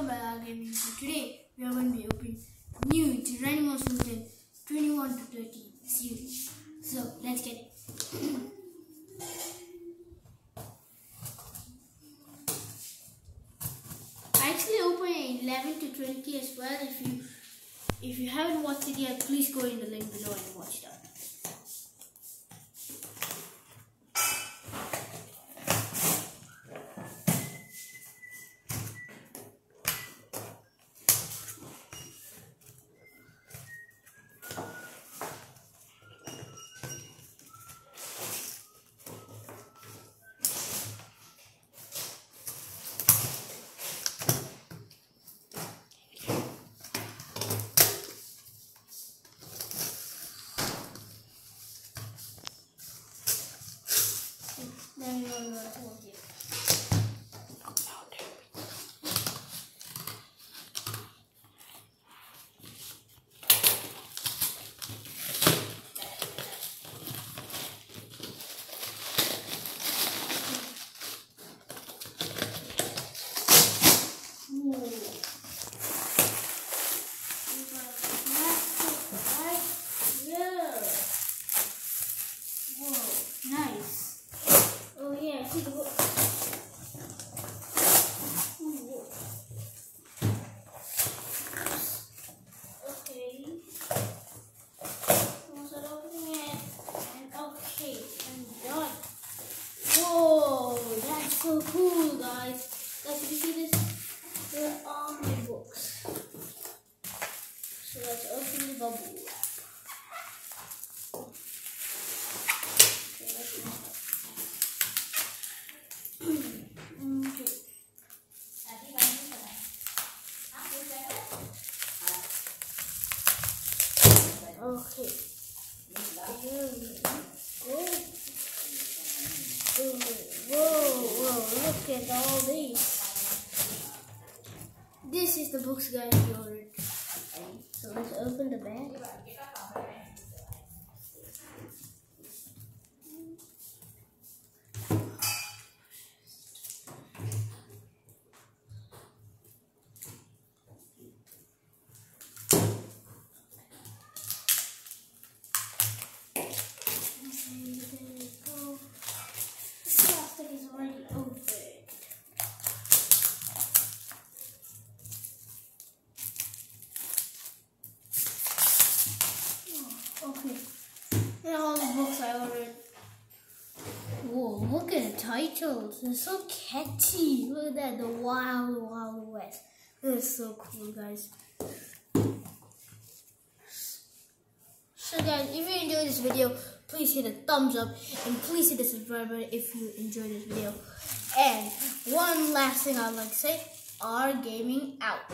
welcome back. So today we are going to be opening new Geronimo Stilton 21 to 30 series. So let's get it. I actually opened 11 to 20 as well. If you if you haven't watched it yet, please go in the link below and watch that. Then we're going to hold so cool, guys. Guys, you see this, there are my books. So let's open the bubble wrap. Okay, let's open it. Okay. Okay. Here we go. Whoa, whoa, look at all these. This is the books guys ordered. So let's open the bag. Okay, there we go. The plastic is already open. Oh, Okay. And all the books I ordered. Whoa, look at the titles. They're so catchy. Look at that. The Wild Wild West. This is so cool, guys. So guys, if you enjoyed this video, please hit a thumbs up and please hit the subscribe button if you enjoyed this video. And one last thing I'd like to say, R Gaming out.